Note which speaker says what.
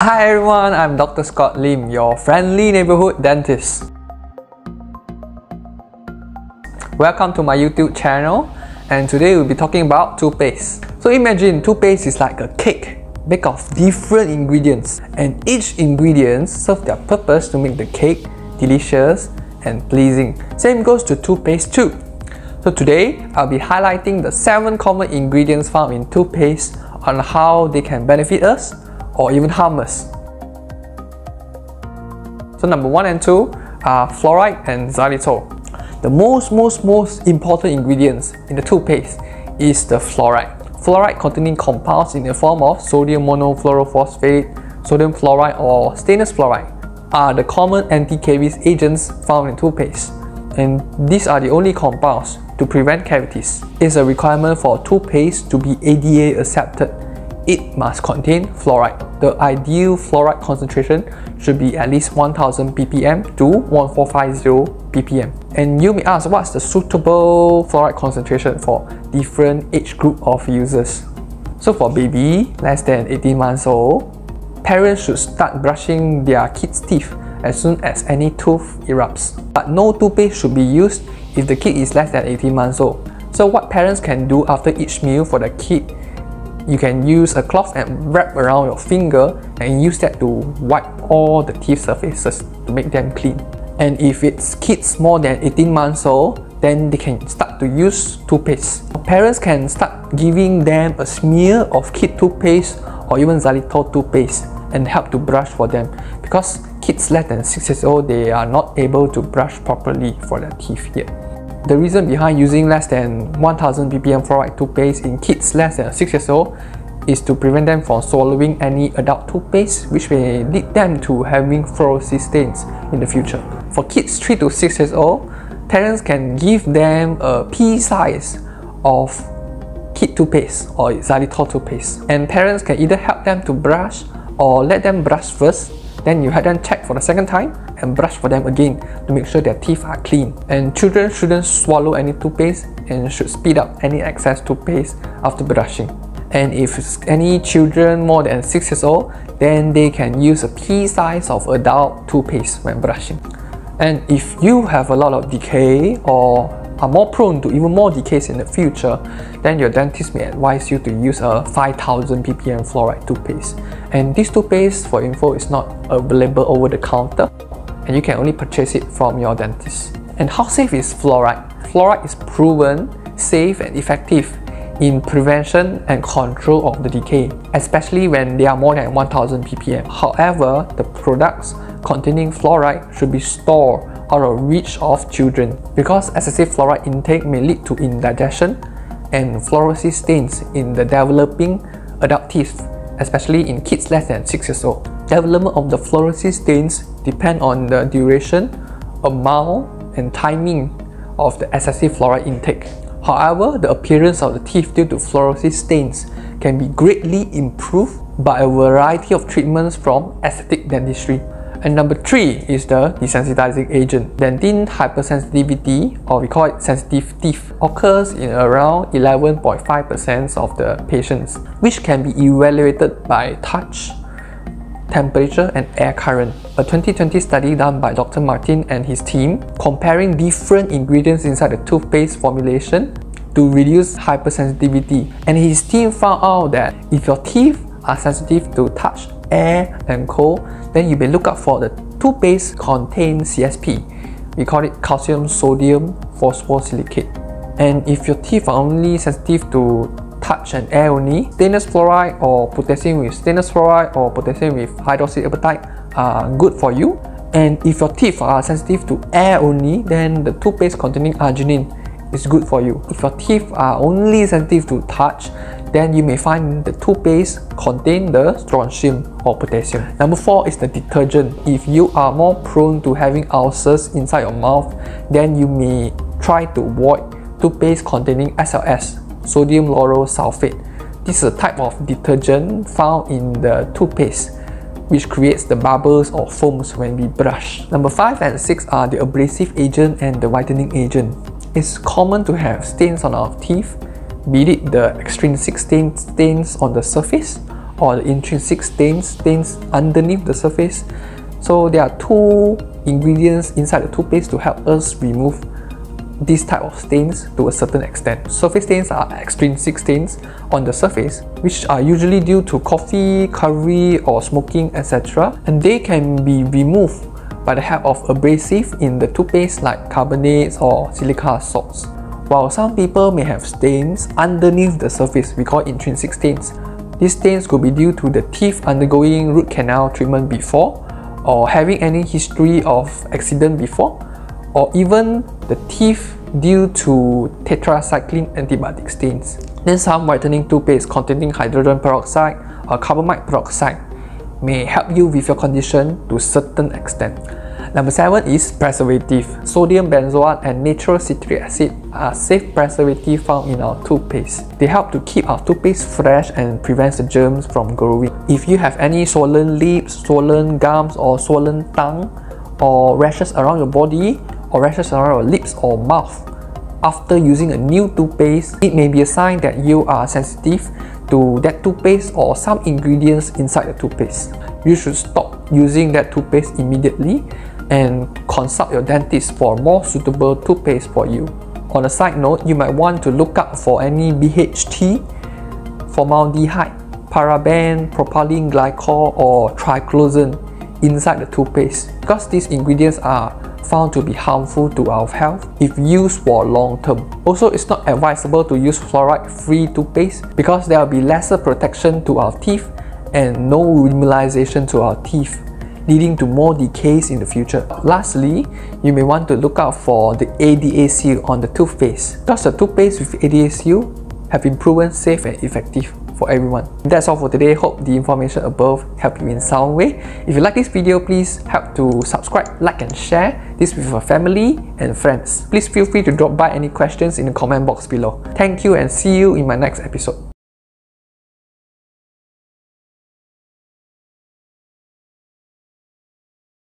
Speaker 1: Hi everyone, I'm Dr. Scott Lim, your friendly neighborhood dentist. Welcome to my YouTube channel and today we'll be talking about toothpaste. So imagine toothpaste is like a cake made of different ingredients and each ingredient serves their purpose to make the cake delicious and pleasing. Same goes to toothpaste too. So today I'll be highlighting the 7 common ingredients found in toothpaste on how they can benefit us or even harm us. So number 1 and 2 are fluoride and xylitol. The most most most important ingredients in the toothpaste is the fluoride. Fluoride containing compounds in the form of sodium monofluorophosphate, sodium fluoride or stannous fluoride are the common anti-caries agents found in toothpaste and these are the only compounds to prevent cavities. It's a requirement for toothpaste to be ADA accepted. It must contain fluoride. The ideal fluoride concentration should be at least 1000 ppm to 1450 ppm. And you may ask what's the suitable fluoride concentration for different age group of users. So for baby less than 18 months old, parents should start brushing their kids' teeth as soon as any tooth erupts. But no toothpaste should be used if the kid is less than 18 months old. So what parents can do after each meal for the kid you can use a cloth and wrap around your finger and use that to wipe all the teeth surfaces to make them clean. And if it's kids more than 18 months old, then they can start to use toothpaste. Parents can start giving them a smear of kid toothpaste or even xylitol toothpaste and help to brush for them because kids less than 6 years old they are not able to brush properly for their teeth yet. The reason behind using less than 1000 ppm fluoride toothpaste in kids less than 6 years old is to prevent them from swallowing any adult toothpaste which may lead them to having fluorosis stains in the future. For kids 3 to 6 years old, parents can give them a pea size of kid toothpaste or xylitol toothpaste and parents can either help them to brush or let them brush first then you have them check for the second time and brush for them again to make sure their teeth are clean. And children shouldn't swallow any toothpaste and should speed up any excess toothpaste after brushing. And if any children more than 6 years old, then they can use a pea size of adult toothpaste when brushing. And if you have a lot of decay or are more prone to even more decays in the future, then your dentist may advise you to use a 5000 ppm fluoride toothpaste. And this toothpaste, for info, is not available over the counter and you can only purchase it from your dentist. And how safe is fluoride? Fluoride is proven safe and effective in prevention and control of the decay, especially when they are more than 1000 ppm. However, the products containing fluoride should be stored out of reach of children because excessive fluoride intake may lead to indigestion and fluorosis stains in the developing adult teeth, especially in kids less than 6 years old. Development of the fluorosis stains depend on the duration, amount, and timing of the excessive fluoride intake. However, the appearance of the teeth due to fluorosis stains can be greatly improved by a variety of treatments from aesthetic dentistry. And number three is the desensitizing agent. Dentin hypersensitivity, or we call it sensitive teeth, occurs in around 11.5% of the patients, which can be evaluated by touch, temperature, and air current. A 2020 study done by Dr. Martin and his team comparing different ingredients inside the toothpaste formulation to reduce hypersensitivity. And his team found out that if your teeth are sensitive to touch, air, and cold, then you may look out for the toothpaste contain CSP. We call it calcium sodium phosphosilicate. And if your teeth are only sensitive to touch and air only, stannous fluoride or potassium with stannous fluoride or potassium with hydroxyapatite are good for you. And if your teeth are sensitive to air only, then the toothpaste containing arginine is good for you. If your teeth are only sensitive to touch, then you may find the toothpaste contain the strontium or potassium. Number four is the detergent. If you are more prone to having ulcers inside your mouth, then you may try to avoid toothpaste containing SLS, sodium lauryl sulfate. This is a type of detergent found in the toothpaste which creates the bubbles or foams when we brush. Number 5 and 6 are the abrasive agent and the whitening agent. It's common to have stains on our teeth be it the extrinsic stain, stains on the surface or the intrinsic stains, stains underneath the surface. So there are two ingredients inside the toothpaste to help us remove this type of stains to a certain extent. Surface stains are extrinsic stains on the surface, which are usually due to coffee, curry, or smoking, etc. And they can be removed by the help of abrasive in the toothpaste like carbonates or silica salts. While some people may have stains underneath the surface, we call intrinsic stains. These stains could be due to the teeth undergoing root canal treatment before, or having any history of accident before, or even the teeth due to tetracycline antibiotic stains. Then some whitening toothpaste containing hydrogen peroxide or carbamide peroxide may help you with your condition to a certain extent. Number 7 is preservative. Sodium benzoate and natural citric acid are safe preservative found in our toothpaste. They help to keep our toothpaste fresh and prevents the germs from growing. If you have any swollen lips, swollen gums or swollen tongue or rashes around your body or rashes around your lips or mouth after using a new toothpaste, it may be a sign that you are sensitive to that toothpaste or some ingredients inside the toothpaste. You should stop using that toothpaste immediately and consult your dentist for more suitable toothpaste for you. On a side note, you might want to look up for any BHT, formaldehyde, paraben, propylene glycol or triclosan inside the toothpaste because these ingredients are found to be harmful to our health if used for long term. Also, it's not advisable to use fluoride-free toothpaste because there will be lesser protection to our teeth and no remineralization to our teeth leading to more decays in the future. Lastly, you may want to look out for the ADA seal on the toothpaste because the toothpaste with ADA seal have been proven safe and effective for everyone. That's all for today. Hope the information above helped you in some way. If you like this video, please help to subscribe, like and share this with your family and friends. Please feel free to drop by any questions in the comment box below. Thank you and see you in my next episode.